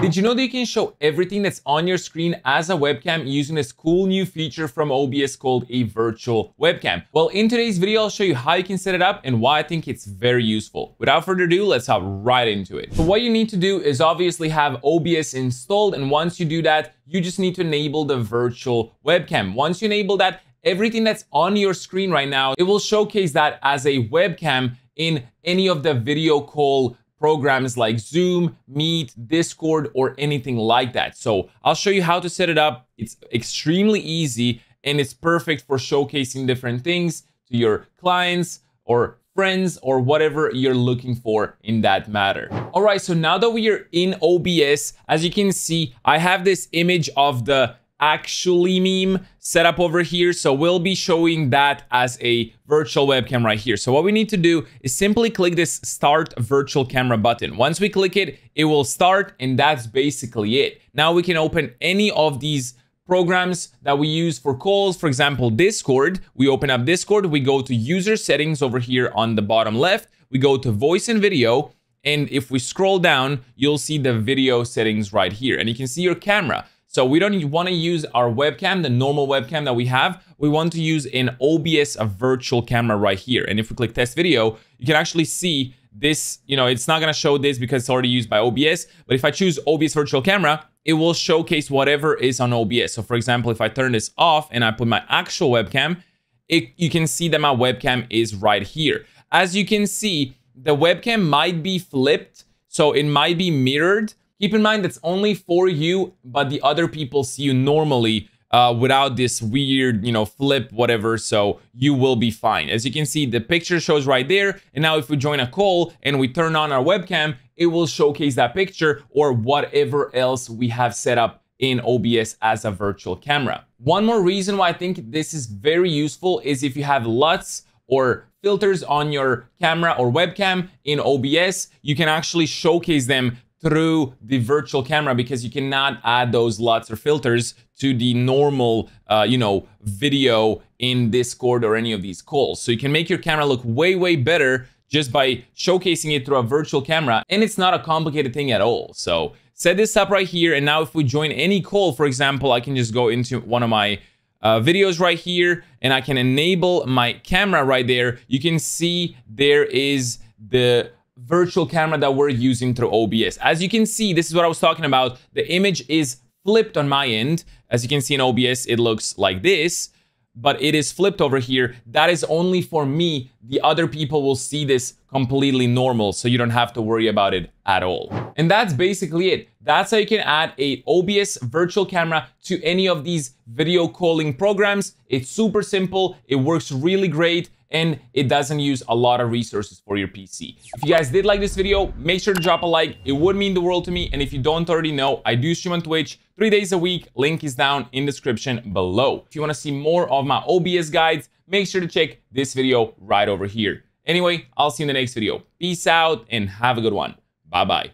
Did you know that you can show everything that's on your screen as a webcam using this cool new feature from OBS called a virtual webcam? Well, in today's video, I'll show you how you can set it up and why I think it's very useful. Without further ado, let's hop right into it. So what you need to do is obviously have OBS installed. And once you do that, you just need to enable the virtual webcam. Once you enable that, everything that's on your screen right now, it will showcase that as a webcam in any of the video call programs like Zoom, Meet, Discord, or anything like that. So I'll show you how to set it up. It's extremely easy and it's perfect for showcasing different things to your clients or friends or whatever you're looking for in that matter. All right, so now that we are in OBS, as you can see, I have this image of the actually meme set up over here. So we'll be showing that as a virtual webcam right here. So what we need to do is simply click this start virtual camera button. Once we click it, it will start and that's basically it. Now we can open any of these programs that we use for calls. For example, Discord, we open up Discord, we go to user settings over here on the bottom left, we go to voice and video, and if we scroll down, you'll see the video settings right here. And you can see your camera. So we don't want to use our webcam, the normal webcam that we have. We want to use an OBS, virtual camera right here. And if we click test video, you can actually see this, you know, it's not going to show this because it's already used by OBS. But if I choose OBS virtual camera, it will showcase whatever is on OBS. So for example, if I turn this off and I put my actual webcam, it, you can see that my webcam is right here. As you can see, the webcam might be flipped, so it might be mirrored, Keep in mind that's only for you, but the other people see you normally uh, without this weird, you know, flip, whatever. So you will be fine. As you can see, the picture shows right there. And now if we join a call and we turn on our webcam, it will showcase that picture or whatever else we have set up in OBS as a virtual camera. One more reason why I think this is very useful is if you have LUTs or filters on your camera or webcam in OBS, you can actually showcase them through the virtual camera because you cannot add those LUTs or filters to the normal, uh, you know, video in Discord or any of these calls. So you can make your camera look way, way better just by showcasing it through a virtual camera. And it's not a complicated thing at all. So set this up right here. And now if we join any call, for example, I can just go into one of my uh, videos right here and I can enable my camera right there. You can see there is the virtual camera that we're using through OBS. As you can see, this is what I was talking about. The image is flipped on my end. As you can see in OBS, it looks like this, but it is flipped over here. That is only for me. The other people will see this completely normal, so you don't have to worry about it at all. And that's basically it. That's how you can add a OBS virtual camera to any of these video calling programs. It's super simple. It works really great and it doesn't use a lot of resources for your PC. If you guys did like this video, make sure to drop a like. It would mean the world to me. And if you don't already know, I do stream on Twitch three days a week. Link is down in the description below. If you want to see more of my OBS guides, make sure to check this video right over here. Anyway, I'll see you in the next video. Peace out and have a good one. Bye-bye.